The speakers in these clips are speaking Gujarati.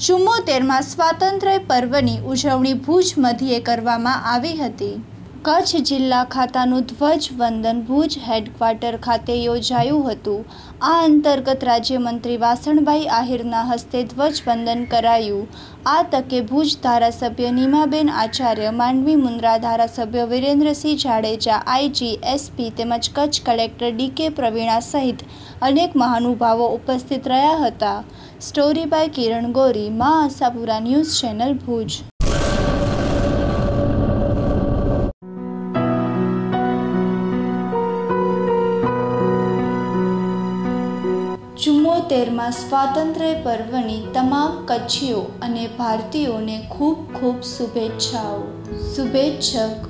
ચુમ્મોતેરમાં સ્વાતંત્ર્ય પર્વની ઉજવણી ભુજ મધ્યે કરવામાં આવી હતી. કચ્છ જિલ્લા ખાતાનું ધ્વજવંદન ભુજ હેડક્વાર્ટર ખાતે યોજાયું હતું. આ અંતર્ગત રાજ્યમંત્રી વાસણભાઈ આહિરના હસ્તે ધ્વજવંદન કરાયું. આ તકે ભુજ ધારાસભ્ય નીમાબેન આચાર્ય, માંડવી મુન્દ્રા ધારાસભ્ય વિરેન્દ્રસિંહ જાડેજા, આઈજી, એસપી તેમજ કચ્છ કલેક્ટર ડીકે પ્રવીણા સહિત અનેક મહાનુભાવો ઉપસ્થિત રહ્યા હતા. Story by Kiran Gori, Maa Ashapura news channel Bhuj. ચુમ્મોતેરમાં સ્વાતંત્ર્ય પર્વની તમામ કચ્છીઓ અને ભારતીયોને ખૂબ ખૂબ શુભેચ્છાઓ. શુભેચ્છક.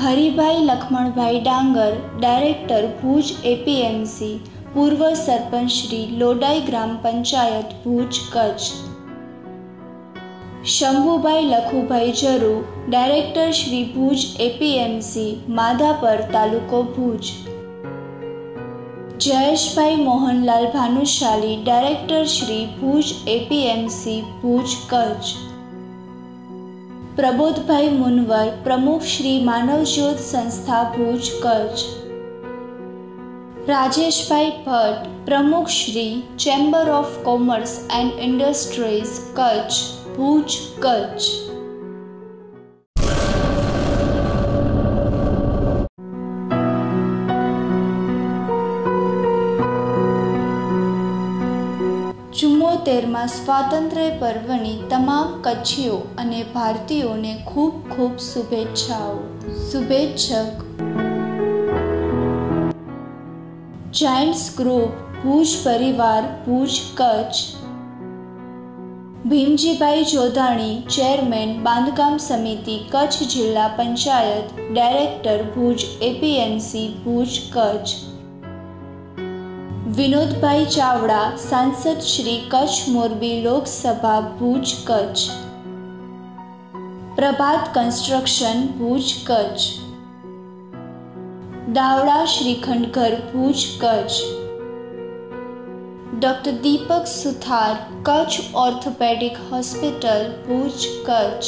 હરિભાઈ લખમણભાઈ ડાંગર, ડાયરેક્ટર ભુજ એપીએમસી, પૂર્વ સરપંચ શ્રી લોડાઈ ગ્રામ પંચાયત, ભુજ, કચ્છ. શંભુભાઈ લખુભાઈ જરૂ, ડાયરેક્ટર શ્રી ભુજ એપીએમસી, માધાપર તાલુકો Bhuj. Jayeshbhai Mohanlal Bhanushali, director Shri Bhuj APMC Bhuj Kutch. પ્રબોધભાઈ Munvar, પ્રમુખ શ્રી માનવજ્યોત સંસ્થા, ભુજ કચ્છ. રાજેશભાઈ ભટ્ટ, પ્રમુખ Shri chamber of commerce and industries, Kutch, Bhuj Kutch. ચુમ્મોતેરમાં સ્વાતંત્ર્ય પર્વની તમામ કચ્છીઓ અને ભારતીયોને ખૂબ ખૂબ શુભેચ્છાઓ. શુભેચ્છક. ચાઇલ્ડ્સ ગ્રુપ ભુજ પરિવાર, ભુજ કચ્છ. ભીમજીભાઈ જોધાણી, ચેરમેન, બાંધકામ સમિતિ, કચ્છ જિલ્લા પંચાયત, ડાયરેક્ટર, ભુજ એપીએમસી, ભુજ કચ્છ. વિનોદભાઈ ચાવડા, સાંસદ Shri Kutch Morbi Lok Sabha Bhuj, Kutch. Prabhat construction Bhuj, Kutch. Davda Shrikhandghar Bhuj, Kutch. Doctor Deepak Suthar, Kutch orthopaedic hospital Bhuj, Kutch.